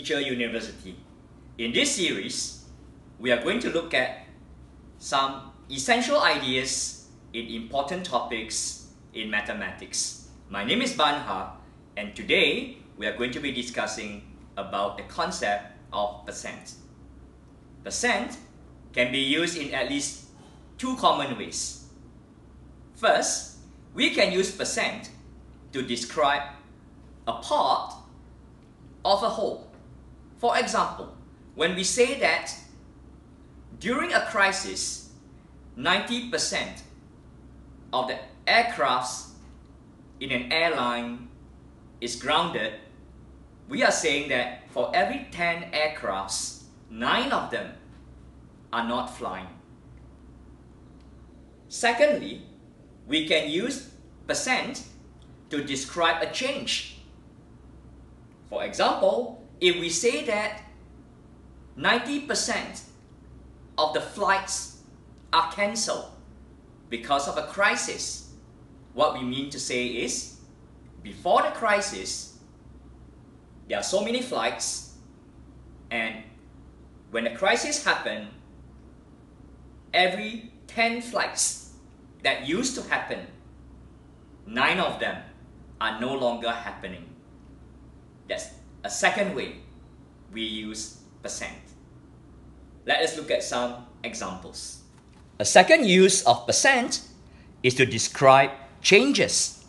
Teacher University. In this series, we are going to look at some essential ideas in important topics in mathematics. My name is Ban Har and today we are going to be discussing about the concept of percent. Percent can be used in at least two common ways. First, we can use percent to describe a part of a whole. For example, when we say that during a crisis, 90% of the aircrafts in an airline is grounded, we are saying that for every 10 aircrafts, 9 of them are not flying. Secondly, we can use percent to describe a change. For example, if we say that 90% of the flights are cancelled because of a crisis, what we mean to say is before the crisis, there are so many flights, and when the crisis happened, every 10 flights that used to happen, nine of them are no longer happening. That's a second way we use percent. Let us look at some examples. A second use of percent is to describe changes.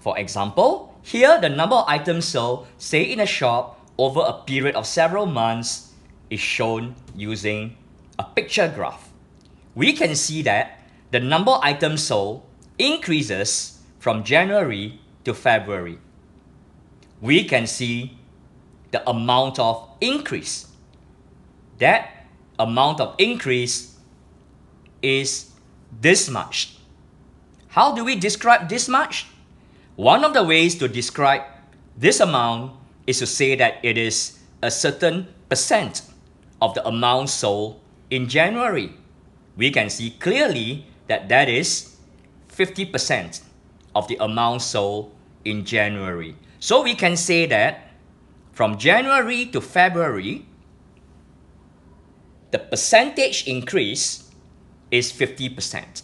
For example, here the number of items sold, say in a shop, over a period of several months is shown using a picture graph. We can see that the number of items sold increases from January to February we can see the amount of increase. That amount of increase is this much. How do we describe this much? One of the ways to describe this amount is to say that it is a certain percent of the amount sold in January. We can see clearly that that is 50% of the amount sold in January. So we can say that from January to February, the percentage increase is 50%.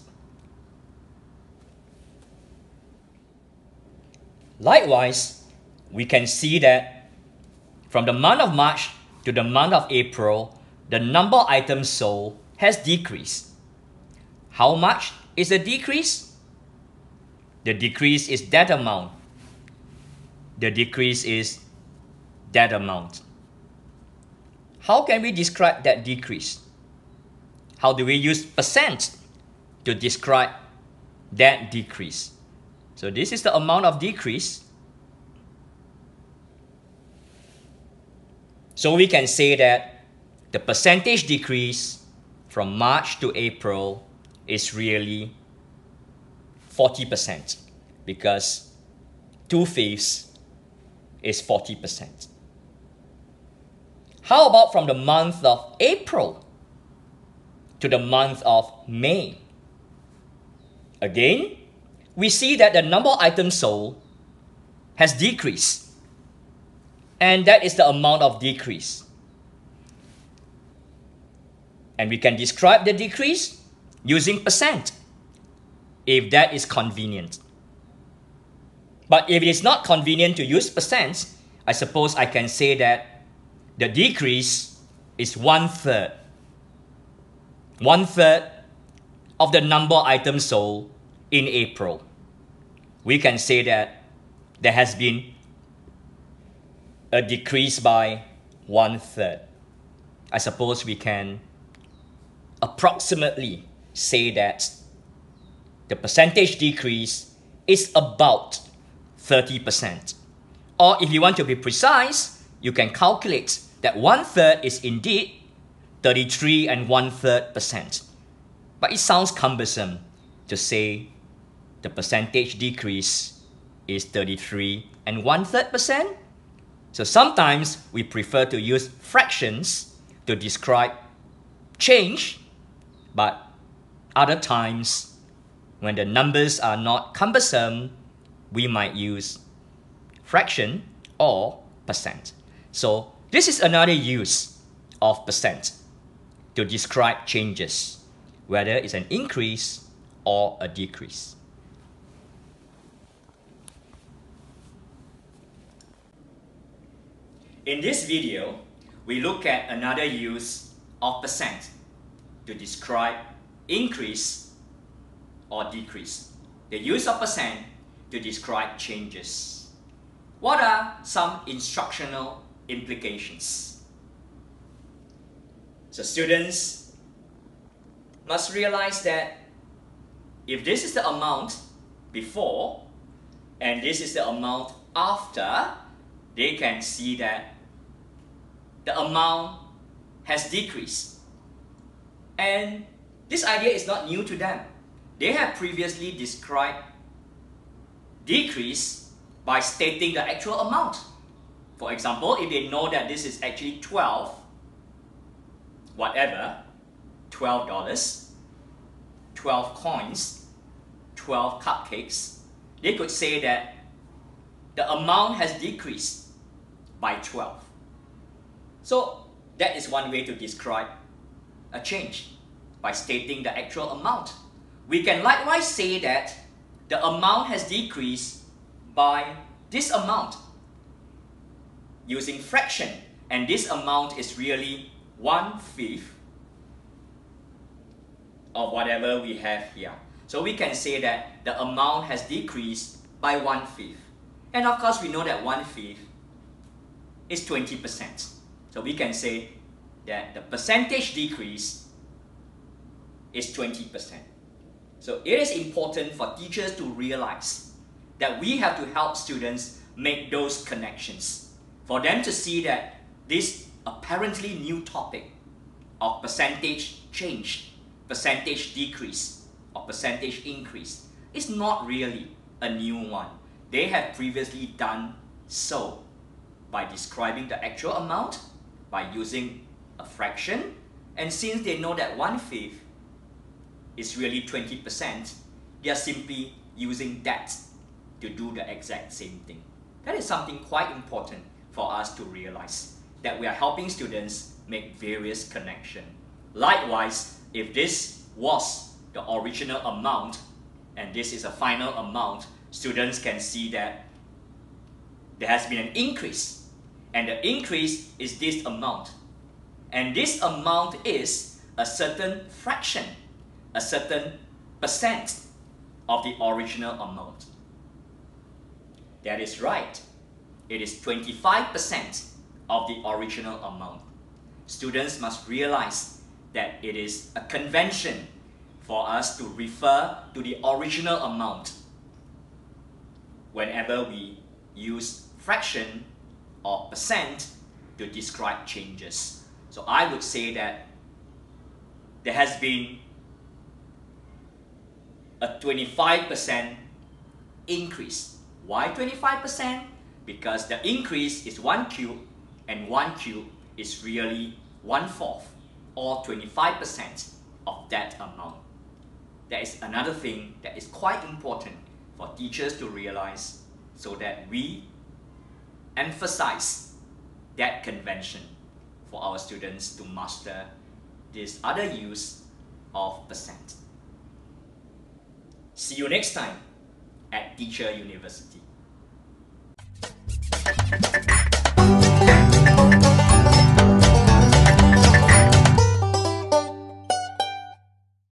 Likewise, we can see that from the month of March to the month of April, the number of items sold has decreased. How much is the decrease? The decrease is that amount the decrease is that amount. How can we describe that decrease? How do we use percent to describe that decrease? So this is the amount of decrease. So we can say that the percentage decrease from March to April is really 40% because two-fifths is 40%. How about from the month of April to the month of May? Again, we see that the number of items sold has decreased. And that is the amount of decrease. And we can describe the decrease using percent if that is convenient. But if it is not convenient to use percents, I suppose I can say that the decrease is one third. One third of the number of items sold in April. We can say that there has been a decrease by one third. I suppose we can approximately say that the percentage decrease is about 30%. Or if you want to be precise, you can calculate that one third is indeed 33 and one third percent. But it sounds cumbersome to say the percentage decrease is 33 and one third percent. So sometimes we prefer to use fractions to describe change, but other times when the numbers are not cumbersome, we might use fraction or percent. So this is another use of percent to describe changes, whether it's an increase or a decrease. In this video, we look at another use of percent to describe increase or decrease. The use of percent to describe changes. What are some instructional implications? So students must realize that if this is the amount before and this is the amount after, they can see that the amount has decreased. And this idea is not new to them. They have previously described decrease by stating the actual amount. For example, if they know that this is actually 12, whatever, $12, 12 coins, 12 cupcakes, they could say that the amount has decreased by 12. So that is one way to describe a change by stating the actual amount. We can likewise say that the amount has decreased by this amount using fraction and this amount is really one fifth of whatever we have here. So we can say that the amount has decreased by one fifth. And of course we know that one fifth is 20%. So we can say that the percentage decrease is 20%. So it is important for teachers to realize that we have to help students make those connections. For them to see that this apparently new topic of percentage change, percentage decrease, or percentage increase is not really a new one. They have previously done so by describing the actual amount by using a fraction. And since they know that one-fifth is really 20%, they are simply using that to do the exact same thing. That is something quite important for us to realize, that we are helping students make various connections. Likewise, if this was the original amount and this is a final amount, students can see that there has been an increase and the increase is this amount. And this amount is a certain fraction, a certain percent of the original amount. That is right. It is 25% of the original amount. Students must realize that it is a convention for us to refer to the original amount whenever we use fraction or percent to describe changes. So I would say that there has been a 25% increase. Why 25%? Because the increase is 1 cube and 1 cube is really 1 fourth or 25% of that amount. That is another thing that is quite important for teachers to realize so that we emphasize that convention for our students to master this other use of percent. See you next time at Teacher University.